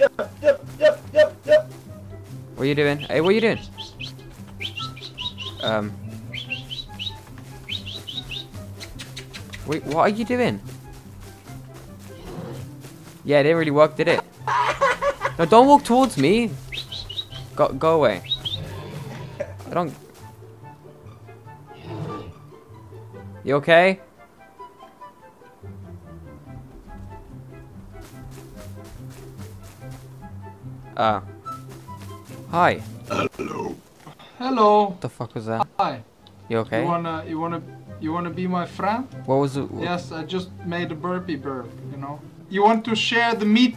Yep, yep, yep, yep, yep. What are you doing? Hey, what are you doing? Um. Wait, what are you doing? Yeah, it didn't really work, did it? No, don't walk towards me. Go, go away. I don't. You okay? Uh. Hi. Hello. Hello. What the fuck was that? Hi. You okay? You wanna you wanna you wanna be my friend? What was it? Yes, I just made a burpee burp, you know. You want to share the meat?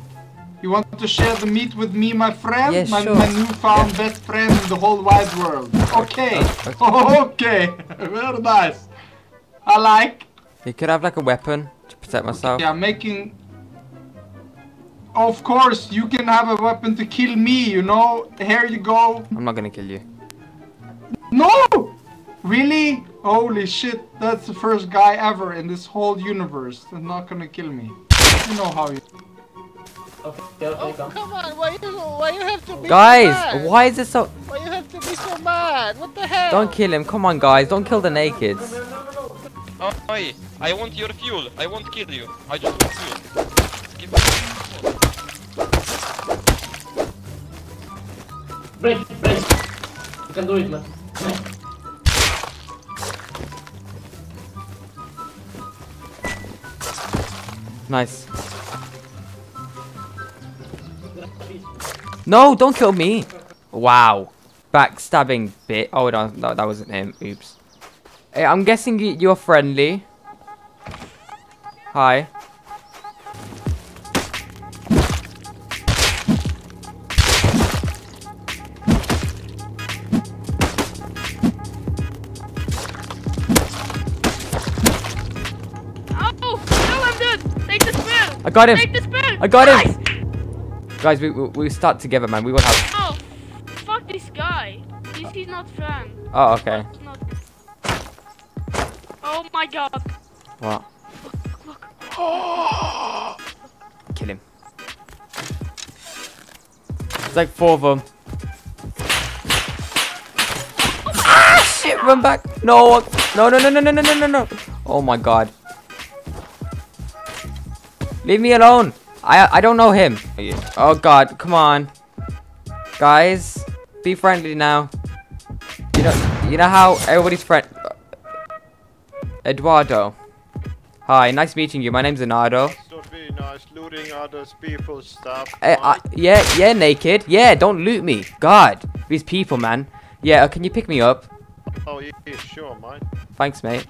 You want to share the meat with me, my friend? Yeah, my, sure. my newfound best friend in the whole wide world. Okay. Okay. Very nice. I like. You could have like a weapon to protect myself. Yeah, okay, I'm making Of course, you can have a weapon to kill me, you know? Here you go. I'm not gonna kill you. No! Really? Holy shit, that's the first guy ever in this whole universe that's not gonna kill me. You know how you... Okay, okay, Oh, oh come. come on, why you, why you have to be so Guys, mad? why is it so? Why you have to be so mad? What the hell? Don't kill him. Come on, guys. Don't kill the nakeds. Oi, I want your fuel. I won't kill you. I just want fuel. Break, break. You can do it, man. Nice. No, don't kill me. Wow. Backstabbing bit. Oh, no, no, that wasn't him. Oops. Hey, I'm guessing you- you're friendly. Hi. I got him! I got him! Guys, we, we, we start together, man. We will have. Oh, fuck this guy. This is not fun. Oh, okay. Not... Oh my god. What? Look, look. Oh! Kill him. It's like four of them. Oh ah, shit, run back. No, no, no, no, no, no, no, no. Oh my god. Leave me alone. I I don't know him. Oh god, come on. Guys, be friendly now. You know, you know how everybody's friend. Enardo. Hi, nice meeting you. My name's. Don't be nice, looting others people's stuff. Hey, I, yeah, yeah, naked. Yeah, don't loot me. God, these people, man. Yeah, uh, can you pick me up? Oh, yeah, sure, mate. Thanks, mate.